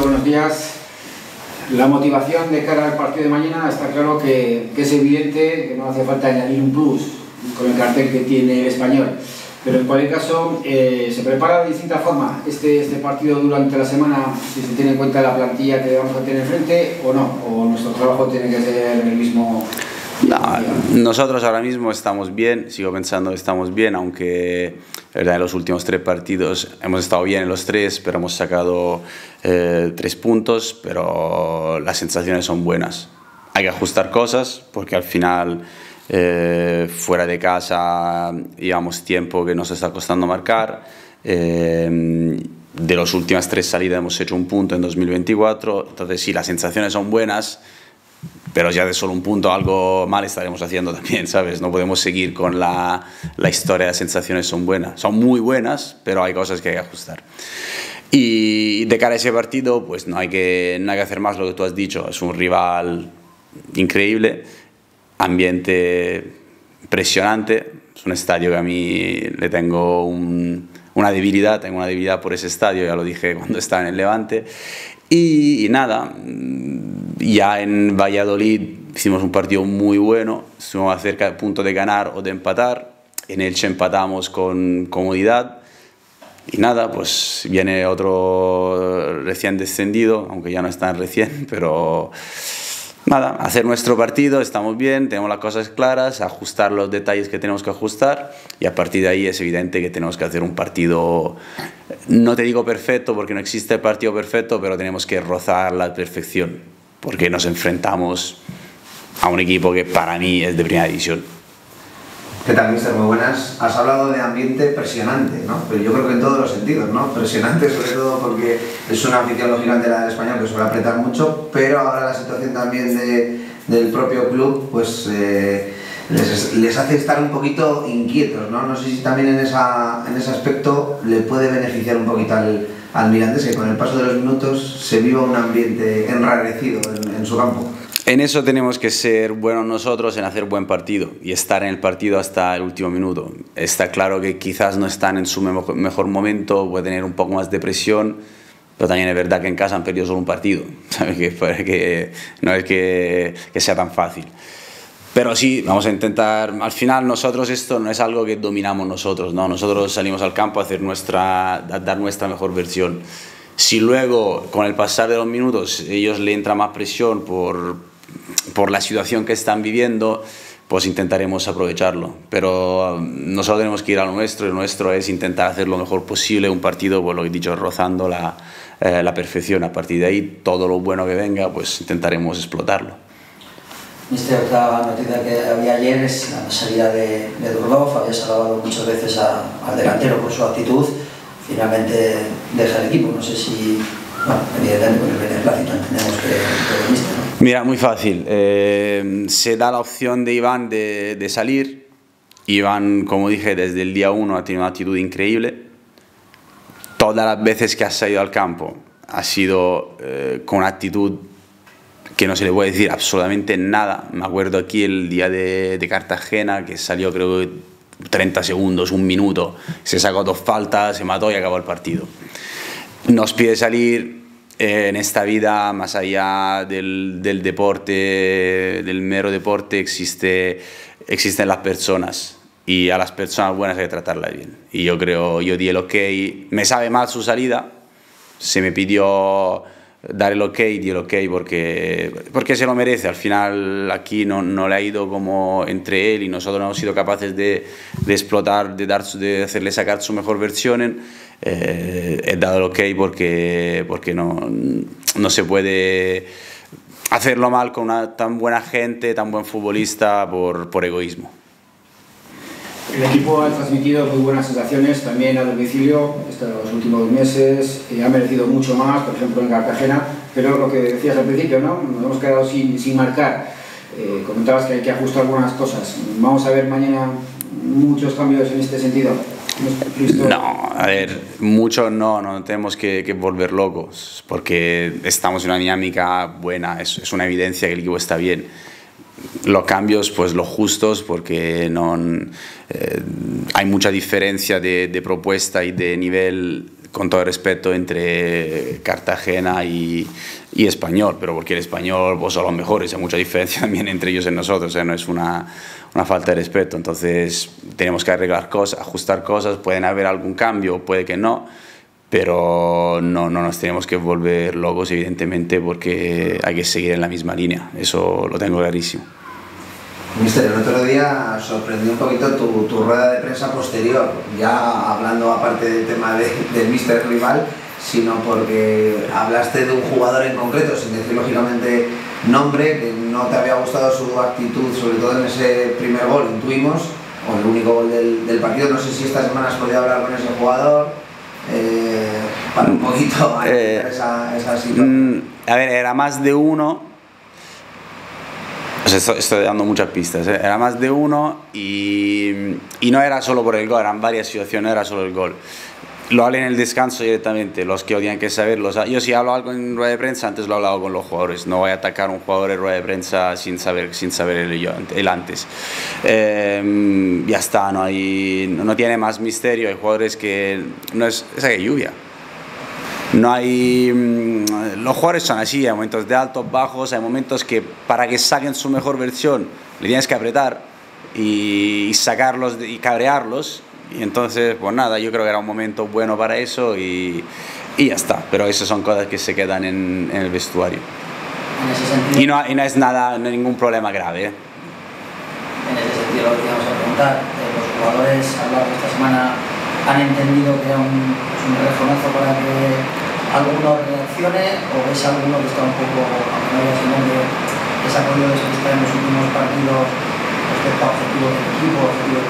buenos días. La motivación de cara al partido de mañana está claro que, es evidente que no hace falta añadir un plus con el cartel que tiene el español. Pero en cualquier caso, eh, ¿se prepara de distinta forma este, este partido durante la semana si se tiene en cuenta la plantilla que vamos a tener enfrente o no? ¿O nuestro trabajo tiene que ser el mismo? Nosotros ahora mismo estamos bien, sigo pensando que estamos bien, aunque en los últimos tres partidos hemos estado bien en los tres, pero hemos sacado eh, tres puntos, pero las sensaciones son buenas. Hay que ajustar cosas porque al final eh, fuera de casa llevamos tiempo que nos está costando marcar. Eh, de las últimas tres salidas hemos hecho un punto en 2024, entonces sí, las sensaciones son buenas pero ya de solo un punto algo mal estaremos haciendo también, ¿sabes? No podemos seguir con la, la historia de sensaciones son buenas. Son muy buenas, pero hay cosas que hay que ajustar. Y de cara a ese partido, pues no hay que, no hay que hacer más lo que tú has dicho. Es un rival increíble, ambiente impresionante. Es un estadio que a mí le tengo una debilidad, tengo una debilidad por ese estadio, ya lo dije cuando estaba en el Levante. Y nada, ya en Valladolid hicimos un partido muy bueno, estuvimos cerca del punto de ganar o de empatar. En Elche empatamos con comodidad. Y nada, pues viene otro recién descendido, aunque ya no es tan recién, pero nada, hacer nuestro partido, estamos bien, tenemos las cosas claras, ajustar los detalles que tenemos que ajustar y a partir de ahí es evidente que tenemos que hacer un partido, no te digo perfecto porque no existe partido perfecto, pero tenemos que rozar la perfección porque nos enfrentamos a un equipo que para mí es de primera división. ¿Qué tal, mister? Muy buenas. Has hablado de ambiente presionante, ¿no? Pero yo creo que en todos los sentidos, ¿no? Presionante sobre todo porque es una afición gigante la del español que suele apretar mucho, pero ahora la situación también de, del propio club, pues eh, les, hace estar un poquito inquietos, ¿no? No sé si también en, esa, en ese aspecto le puede beneficiar un poquito al, al Mirandés que con el paso de los minutos se viva un ambiente enrarecido en, su campo. En eso tenemos que ser buenos nosotros en hacer buen partido y estar en el partido hasta el último minuto. Está claro que quizás no están en su mejor momento, puede tener un poco más de presión, pero también es verdad que en casa han perdido solo un partido, ¿sabes? Que, que no es que, que sea tan fácil. Pero sí, vamos a intentar, al final nosotros esto no es algo que dominamos nosotros, ¿no? Nosotros salimos al campo a, hacer nuestra, a dar nuestra mejor versión. Si luego, con el pasar de los minutos, ellos le entra más presión por, por la situación que están viviendo, pues intentaremos aprovecharlo. Pero um, nosotros tenemos que ir a lo nuestro, y lo nuestro es intentar hacer lo mejor posible un partido, pues lo he dicho, rozando la, eh, la perfección. A partir de ahí, todo lo bueno que venga, pues intentaremos explotarlo. Mister, otra noticia que había ayer es la salida de, de Durlov, había salvado muchas veces al delantero por su actitud, finalmente deja el equipo, no sé si, bueno, evidentemente con el entendemos que, que Mister, ¿no? Mira, muy fácil, eh, se da la opción de Iván de, salir, Iván, como dije, desde el día uno ha tenido una actitud increíble, todas las veces que ha salido al campo ha sido eh, con actitud que no se le puede decir absolutamente nada. Me acuerdo aquí el día de, de Cartagena, que salió creo 30 segundos, un minuto, se sacó dos faltas, se mató y acabó el partido. Nos pide salir en esta vida, más allá del, del, deporte, del mero deporte, existe, existen las personas y a las personas buenas hay que tratarlas bien. Y yo creo, yo di el ok, me sabe mal su salida, se me pidió dar el ok y el ok porque, porque se lo merece. Al final aquí no, no, le ha ido como entre él y nosotros no hemos sido capaces de, de explotar, de, dar, de hacerle sacar su mejor versión. Eh, he dado el ok porque, porque no, no se puede hacerlo mal con una tan buena gente, tan buen futbolista por, por egoísmo. El equipo ha transmitido muy buenas sensaciones también a domicilio estos últimos meses, eh, ha merecido mucho más, por ejemplo en Cartagena, pero lo que decías al principio, ¿no? nos hemos quedado sin, sin marcar. Eh, comentabas que hay que ajustar algunas cosas. Vamos a ver mañana muchos cambios en este sentido. No, a ver, mucho no, no tenemos que, que, volver locos, porque estamos en una dinámica buena, es, es una evidencia que el equipo está bien los cambios pues los justos porque no eh, hay mucha diferencia de, propuesta y de nivel con todo el respeto entre Cartagena y, y, español. Pero porque el español pues son los mejores. Hay mucha diferencia también entre ellos y nosotros no es una, una, falta de respeto. Entonces tenemos que arreglar cosas ajustar cosas. Pueden haber algún cambio puede que no pero no, no nos tenemos que volver locos evidentemente porque hay que seguir en la misma línea eso lo tengo clarísimo Mister, el otro día sorprendió un poquito tu, tu, rueda de prensa posterior, ya hablando aparte del tema de, del Mister rival, sino porque hablaste de un jugador en concreto, sin decir lógicamente nombre, que no te había gustado su actitud, sobre todo en ese primer gol, intuimos, o el único gol del, del partido. No sé si esta semana has podido hablar con ese jugador. Para un poquito eh, esa, esa situación. Mm, a ver, era más de uno, o sea, estoy, estoy, dando muchas pistas. ¿eh? Era más de uno y, y, no era solo por el gol, eran varias situaciones, no era solo el gol. Lo hablé en el descanso directamente, los que odian que saberlo. Yo si hablo algo en rueda de prensa, antes lo he hablado con los jugadores. No voy a atacar a un jugador en rueda de prensa sin saber, sin saber el, yo, el antes. Eh, ya está, no, hay, no tiene más misterio. Hay jugadores que no es, esa que lluvia no hay mm, los jugadores son así hay momentos de altos bajos hay momentos que para que saquen su mejor versión le tienes que apretar y, sacarlos y cabrearlos. Y entonces pues nada yo creo que era un momento bueno para eso y, y ya está. Pero esas son cosas que se quedan en, en el vestuario. Y no, y no, es nada no hay ningún problema grave ¿eh? en ese sentido lo que vamos a preguntar eh, los jugadores a lo largo de esta semana han entendido que era un, un rejonazo para que alguno reaccione o ves alguno que está un poco, aunque no su nombre, que se ha podido despistar en los últimos partidos respecto a objetivos del equipo, objetivos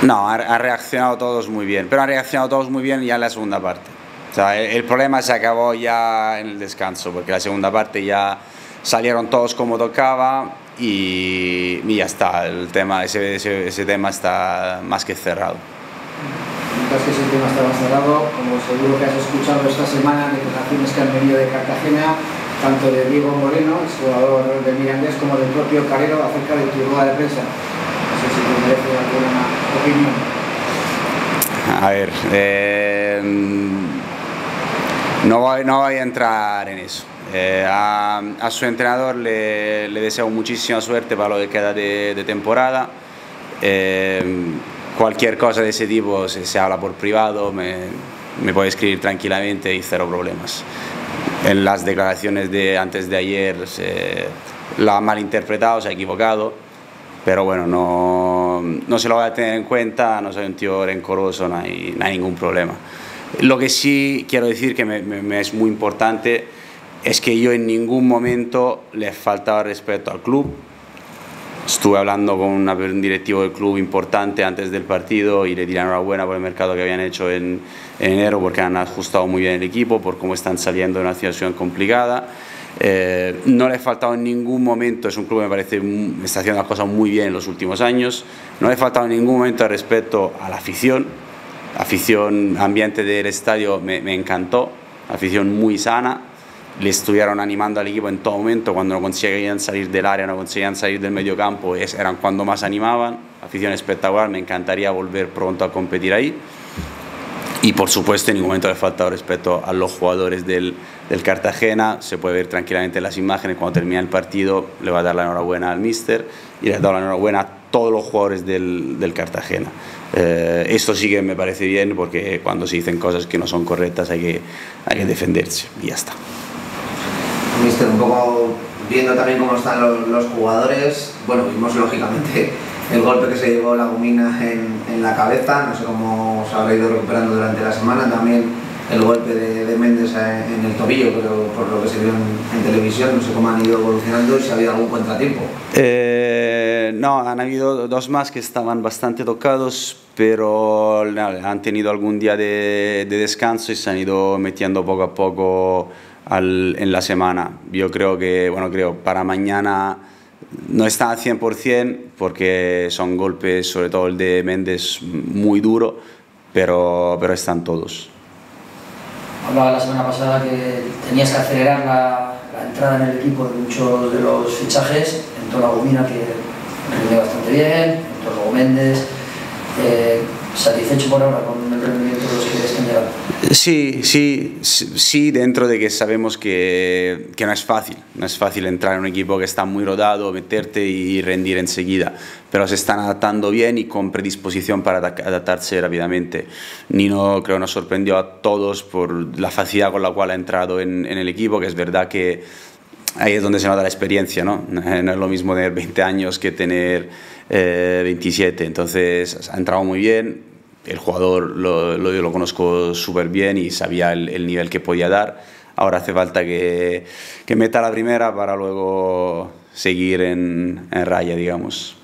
de No, ha, ha, reaccionado todos muy bien, pero han reaccionado todos muy bien ya en la segunda parte. O sea, el, el, problema se acabó ya en el descanso, porque la segunda parte ya salieron todos como tocaba y, y ya está, el tema, ese, ese, ese tema está más que cerrado tema está cerrado, como seguro que has escuchado esta semana, declaraciones que han venido de Cartagena, tanto de Diego Moreno, el jugador de Mirandés, como del propio Carrero acerca de tu rueda de prensa. No sé si te merece alguna opinión. A ver, eh, no, voy, no voy a entrar en eso. Eh, a, su entrenador le, deseo muchísima suerte para lo que queda de, de temporada. Eh, cualquier cosa de ese tipo se, se habla por privado, me, me, puede escribir tranquilamente y cero problemas. En las declaraciones de antes de ayer se, la ha malinterpretado, se ha equivocado, pero bueno, no, no se lo voy a tener en cuenta, no soy un tío rencoroso, no hay, ningún problema. Lo que sí quiero decir que me es muy importante es que yo en ningún momento le he faltado respeto al club, Estuve hablando con un directivo del club importante antes del partido y le di la enhorabuena por el mercado que habían hecho en, en enero porque han ajustado muy bien el equipo, por cómo están saliendo de una situación complicada. Eh, no le he faltado en ningún momento, es un club que me parece que está haciendo las cosas muy bien en los últimos años, no le he faltado en ningún momento de respeto a la afición, afición, ambiente del estadio me, me encantó, afición muy sana, le estuvieron animando al equipo en todo momento, cuando no conseguían salir del área, no conseguían salir del medio campo, eran cuando más animaban, afición espectacular, me encantaría volver pronto a competir ahí. Y por supuesto en ningún momento le falta respeto a los jugadores del, del, Cartagena, se puede ver tranquilamente en las imágenes, cuando termina el partido le va a dar la enhorabuena al míster y le da la enhorabuena a todos los jugadores del, del Cartagena. Eh, esto sí que me parece bien porque cuando se dicen cosas que no son correctas hay que, hay que defenderse y ya está. Mister, un poco viendo también cómo están los, los, jugadores, bueno, vimos lógicamente el golpe que se llevó la gomina en, en, la cabeza, no sé cómo se habrá ido recuperando durante la semana, también el golpe de, de Méndez en el tobillo, pero por lo que se vio en, en, televisión, no sé cómo han ido evolucionando y si ha habido algún contratiempo. Eh, no, han habido dos más que estaban bastante tocados, pero han tenido algún día de, de descanso y se han ido metiendo poco a poco al, en la semana. Yo creo que, bueno, creo, para mañana no está al 100% porque son golpes, sobre todo el de Méndez, muy duro, pero, pero están todos. Hablaba la semana pasada que tenías que acelerar la, la entrada en el equipo de muchos de los fichajes, entró la Gomina que rindió bastante bien, entró luego Méndez. Eh, ¿Satisfecho por ahora con el rendimiento de los que han llegado? Sí, sí, sí, dentro de que sabemos que, no es fácil, no es fácil entrar en un equipo que está muy rodado, meterte y rendir enseguida, pero se están adaptando bien y con predisposición para adaptarse rápidamente. Nino creo nos sorprendió a todos por la facilidad con la cual ha entrado en, en el equipo, que es verdad que ahí es donde se nota la experiencia, ¿no? No es lo mismo tener 20 años que tener eh, 27, entonces ha entrado muy bien, el jugador lo, lo, lo conozco súper bien y sabía el, el, nivel que podía dar. Ahora hace falta que, que meta la primera para luego seguir en, en raya, digamos.